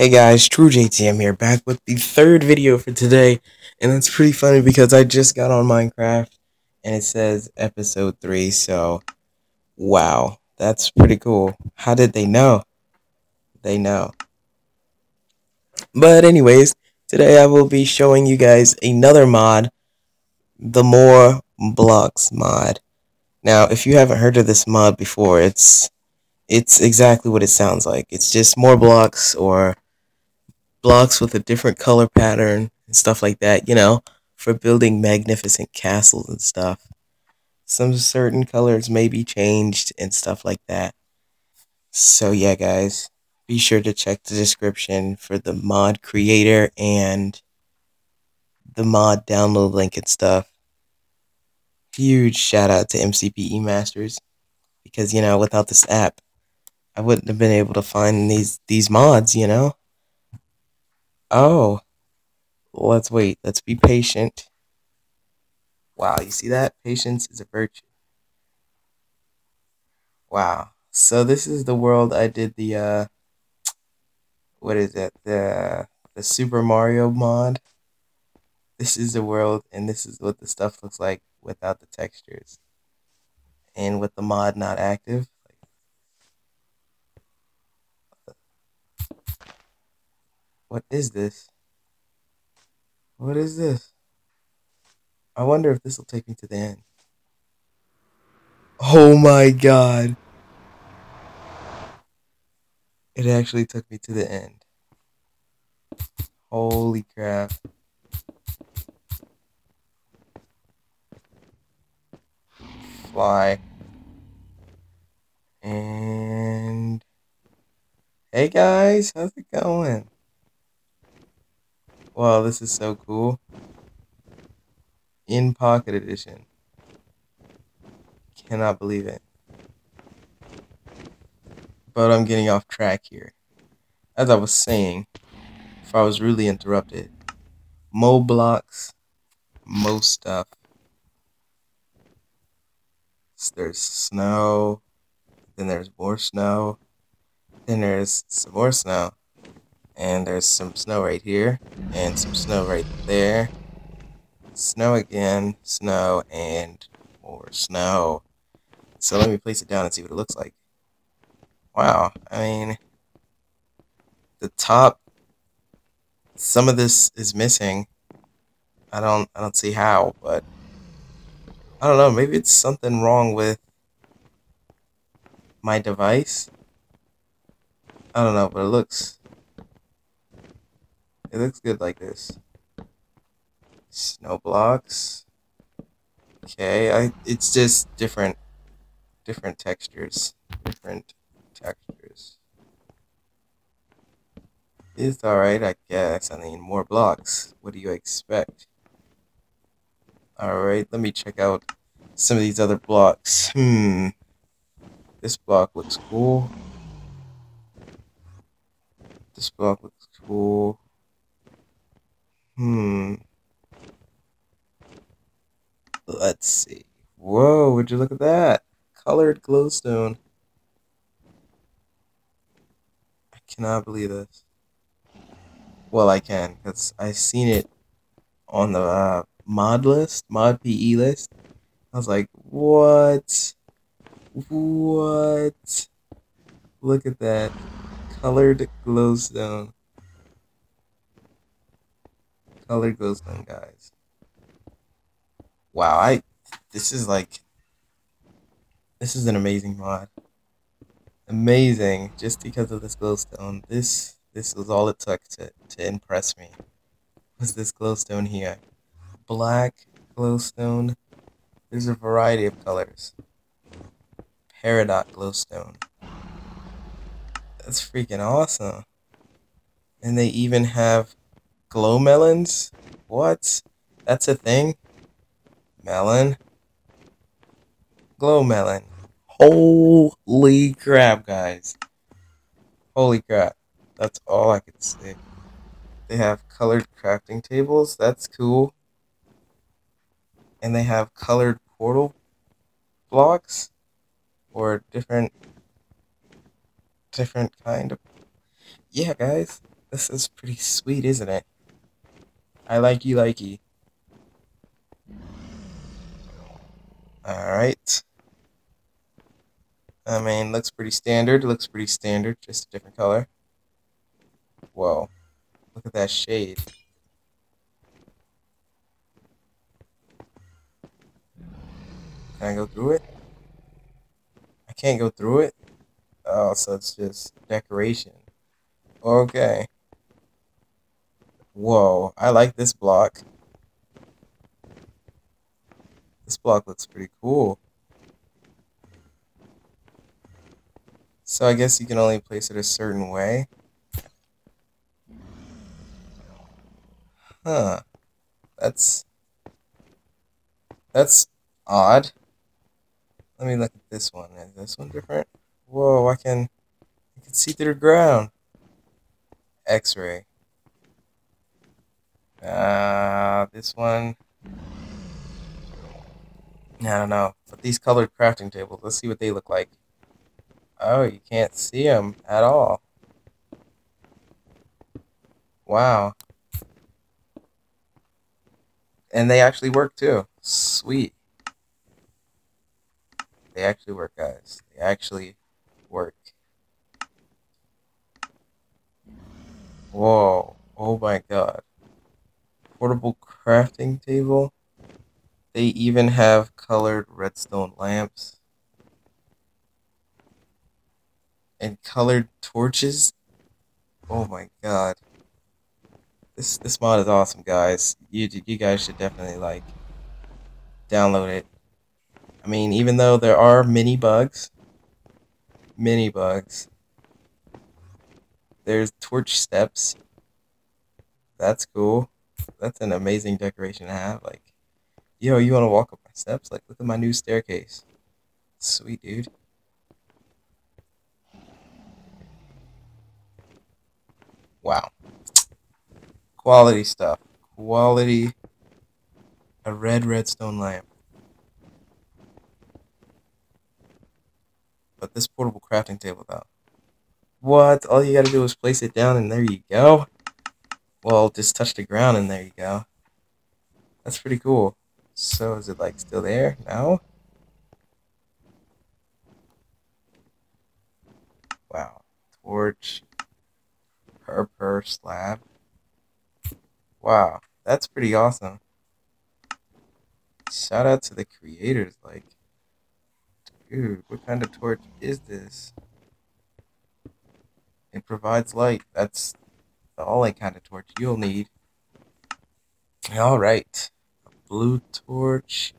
Hey guys, True JTM here, back with the third video for today, and it's pretty funny because I just got on Minecraft, and it says episode 3, so, wow, that's pretty cool. How did they know? They know. But anyways, today I will be showing you guys another mod, the More Blocks mod. Now, if you haven't heard of this mod before, it's it's exactly what it sounds like. It's just more blocks or blocks with a different color pattern and stuff like that, you know, for building magnificent castles and stuff. Some certain colors may be changed and stuff like that. So yeah, guys, be sure to check the description for the mod creator and the mod download link and stuff. Huge shout out to MCPE Masters because you know, without this app, I wouldn't have been able to find these these mods, you know. Oh, let's wait. Let's be patient. Wow, you see that? Patience is a virtue. Wow. So this is the world I did the uh what is it? The the Super Mario mod. This is the world and this is what the stuff looks like without the textures. And with the mod not active. What is this? What is this? I wonder if this will take me to the end. Oh my god. It actually took me to the end. Holy crap. Fly. And... Hey guys, how's it going? Wow, this is so cool. In Pocket Edition. Cannot believe it. But I'm getting off track here. As I was saying, if I was really interrupted, Mo blocks, Mo stuff. There's snow, then there's more snow, then there's some more snow, and there's some snow right here and some snow right there. Snow again snow and more snow. So let me place it down and see what it looks like. Wow i mean the top some of this is missing. I don't i don't see how but i don't know maybe it's something wrong with my device. I don't know but it looks it looks good like this. Snow blocks. Okay, I it's just different different textures. Different textures. It's alright, I guess. I mean more blocks. What do you expect? Alright, let me check out some of these other blocks. Hmm. This block looks cool. This block looks cool. Hmm. Let's see. Whoa, would you look at that? Colored glowstone. I cannot believe this. Well, I can, because I've seen it on the uh, mod list, mod PE list. I was like, what? What? Look at that. Colored glowstone color glowstone, guys. Wow, I this is like this is an amazing mod. Amazing, just because of this glowstone. This this was all it took to, to impress me. Was this glowstone here. Black glowstone. There's a variety of colors. Peridot glowstone. That's freaking awesome. And they even have Glow melons? What? That's a thing? Melon? Glow melon. Holy crap, guys. Holy crap. That's all I can say. They have colored crafting tables. That's cool. And they have colored portal blocks or different different kind of yeah guys This is pretty sweet, isn't it? I like you, likey. Alright. I mean, looks pretty standard. Looks pretty standard, just a different color. Whoa. Look at that shade. Can I go through it? I can't go through it? Oh, so it's just decoration. Okay. Whoa, I like this block. This block looks pretty cool. So I guess you can only place it a certain way. Huh. That's... That's odd. Let me look at this one. Is this one different? Whoa, I can, I can see through the ground. X-ray. Uh, this one. I don't know. But these colored crafting tables, let's see what they look like. Oh, you can't see them at all. Wow. And they actually work too. Sweet. They actually work, guys. They actually work. Whoa. Oh my god. Portable crafting table. They even have colored redstone lamps. And colored torches. Oh my god. This this mod is awesome, guys. You you guys should definitely like download it I mean, even though there are mini bugs, mini bugs, there's torch steps. That's cool. That's an amazing decoration to have. Like, yo, you want to walk up my steps? Like, look at my new staircase. Sweet, dude. Wow. Quality stuff. Quality. A red redstone lamp. But this portable crafting table, though. What? All you gotta do is place it down and there you go? Well, just touch the ground and there you go. That's pretty cool. So, is it, like, still there? No? Wow. Torch. Per per slab. Wow. That's pretty awesome. Shout out to the creators, like... Dude, what kind of torch is this? It provides light. That's the only kind of torch you'll need. Alright. Blue torch.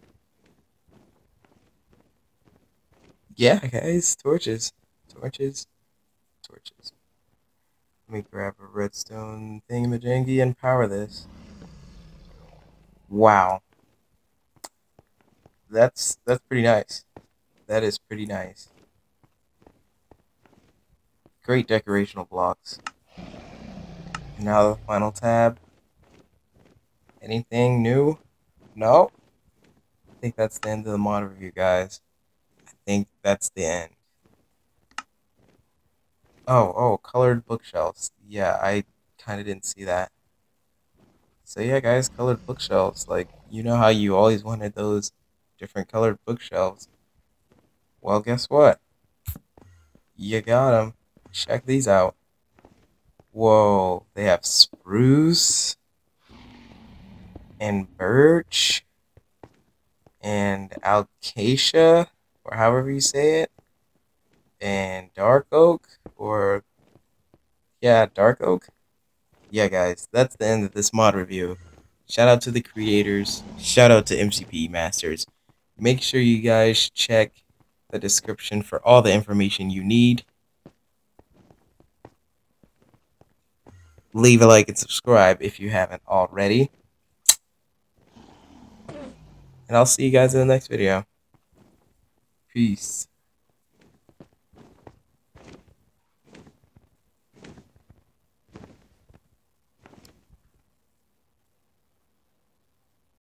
Yeah, guys, torches. Torches. Torches. Let me grab a redstone thingamajiggy and power this. Wow. That's that's pretty nice. That is pretty nice. Great decorational blocks. Now the final tab. Anything new? No? I think that's the end of the mod review, guys. I think that's the end. Oh, oh, colored bookshelves. Yeah, I kind of didn't see that. So yeah, guys, colored bookshelves. Like, you know how you always wanted those different colored bookshelves. Well, guess what? You got them. Check these out. Whoa, they have spruce and birch and acacia, or however you say it, and dark oak, or yeah, dark oak. Yeah, guys, that's the end of this mod review. Shout out to the creators. Shout out to MCP Masters. Make sure you guys check the description for all the information you need. Leave a like and subscribe if you haven't already. And I'll see you guys in the next video. Peace.